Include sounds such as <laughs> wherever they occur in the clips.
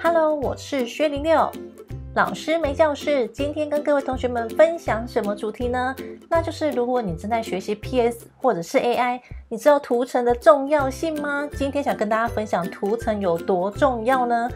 Hello，我是薛零六，老师没教室。今天跟各位同学们分享什么主题呢？那就是如果你正在学习 PS 或者是 AI，你知道图层的重要性吗？今天想跟大家分享图层有多重要呢？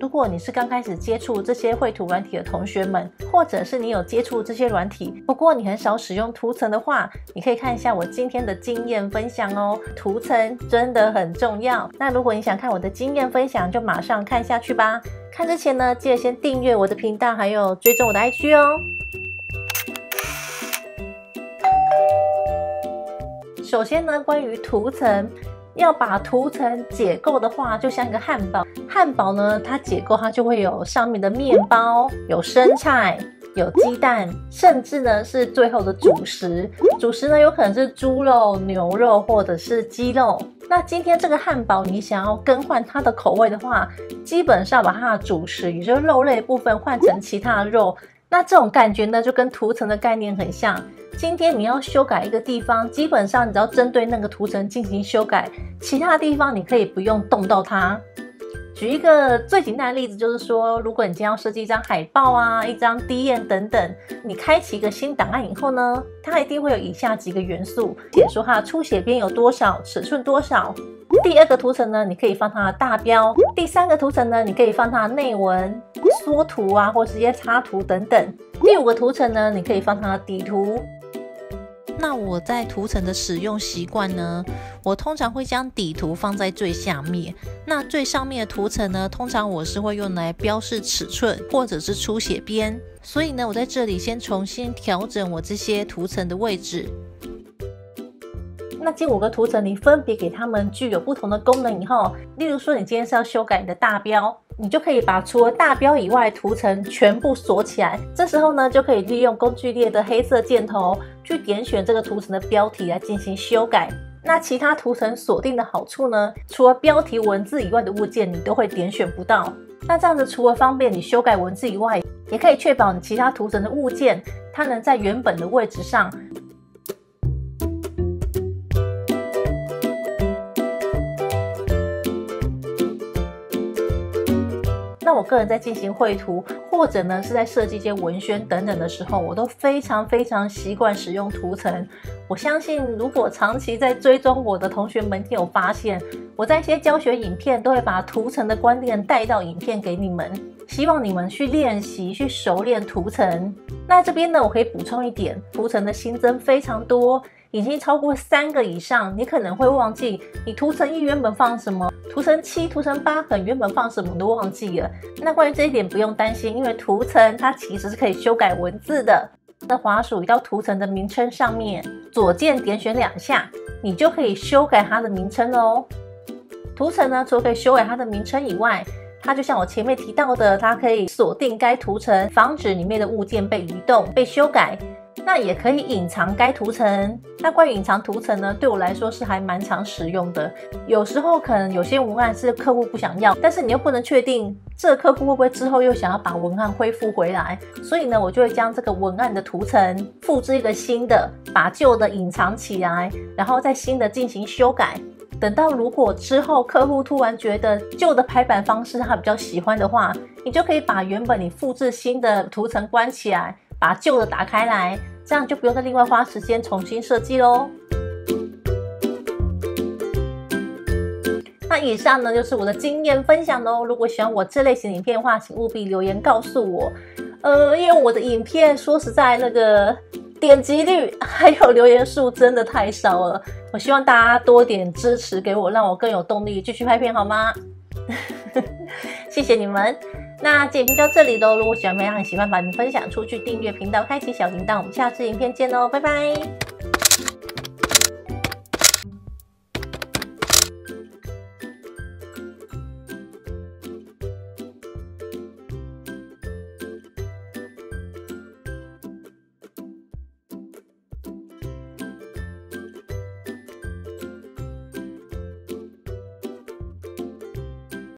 如果你是刚开始接触这些绘图软体的同学们，或者是你有接触这些软体，不过你很少使用图层的话，你可以看一下我今天的经验分享哦。图层真的很重要。那如果你想看我的经验分享，就马上看下去吧。看之前呢，记得先订阅我的频道，还有追踪我的 IG 哦。首先呢，关于涂层。要把涂层解构的话，就像一个汉堡。汉堡呢，它解构它就会有上面的面包，有生菜，有鸡蛋，甚至呢是最后的主食。主食呢有可能是猪肉、牛肉或者是鸡肉。那今天这个汉堡你想要更换它的口味的话，基本上把它的主食，也就是肉类部分换成其他的肉。那这种感觉呢，就跟图层的概念很像。今天你要修改一个地方，基本上你只要针对那个图层进行修改，其他地方你可以不用动到它。举一个最简单的例子，就是说，如果你今天要设计一张海报啊、一张 D N 等等，你开启一个新档案以后呢，它一定会有以下几个元素，写说它的出血边有多少，尺寸多少。第二个图层呢，你可以放它的大标；第三个图层呢，你可以放它的内文、缩图啊，或直接插图等等；第五个图层呢，你可以放它的底图。那我在图层的使用习惯呢，我通常会将底图放在最下面，那最上面的图层呢，通常我是会用来标示尺寸或者是出血边。所以呢，我在这里先重新调整我这些图层的位置。那这五个图层，你分别给它们具有不同的功能以后，例如说，你今天是要修改你的大标，你就可以把除了大标以外图层全部锁起来。这时候呢，就可以利用工具列的黑色箭头去点选这个图层的标题来进行修改。那其他图层锁定的好处呢，除了标题文字以外的物件你都会点选不到。那这样子除了方便你修改文字以外，也可以确保你其他图层的物件它能在原本的位置上。那我个人在进行绘图，或者呢是在设计一些文宣等等的时候，我都非常非常习惯使用图层。我相信，如果长期在追踪我的同学们，有发现我在一些教学影片都会把图层的观念带到影片给你们，希望你们去练习、去熟练图层。那这边呢，我可以补充一点，图层的新增非常多。已经超过三个以上，你可能会忘记你图层一原本放什么，图层七、图层八可能原本放什么都忘记了。那关于这一点不用担心，因为图层它其实是可以修改文字的。那滑鼠移到图层的名称上面，左键点选两下，你就可以修改它的名称哦。图层呢，除了可以修改它的名称以外，它就像我前面提到的，它可以锁定该图层，防止里面的物件被移动、被修改。那也可以隐藏该图层。那关于隐藏图层呢，对我来说是还蛮常使用的。有时候可能有些文案是客户不想要，但是你又不能确定这客户会不会之后又想要把文案恢复回来，所以呢，我就会将这个文案的图层复制一个新的，把旧的隐藏起来，然后再新的进行修改。等到如果之后客户突然觉得旧的排版方式他比较喜欢的话，你就可以把原本你复制新的图层关起来。把旧的打开来，这样就不用再另外花时间重新设计喽。那以上呢就是我的经验分享喽。如果喜欢我这类型影片的话，请务必留言告诉我。呃，因为我的影片说实在，那个点击率 <laughs> 还有留言数真的太少了。我希望大家多点支持给我，让我更有动力继续拍片，好吗？<laughs> 谢谢你们。那这影片到这里喽，如果喜欢，非常喜欢，把你分享出去，订阅频道，开启小铃铛，我们下次影片见喽，拜拜。